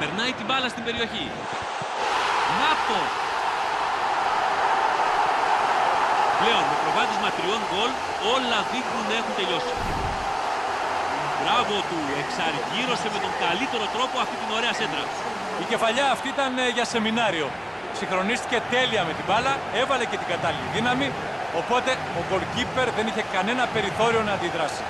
Περνάει την μπάλα στην περιοχή. Νάπο! Πλέον με προβάδισμα τριών γκολ όλα δείχνουν να έχουν τελειώσει. Μπράβο του, εξαργύρωσε με τον καλύτερο τρόπο αυτή την ωραία σέντρα. Η κεφαλιά αυτή ήταν ε, για σεμινάριο. Συγχρονίστηκε τέλεια με την μπάλα, έβαλε και την κατάλληλη δύναμη, οπότε ο goalkeeper δεν είχε κανένα περιθώριο να αντιδράσει.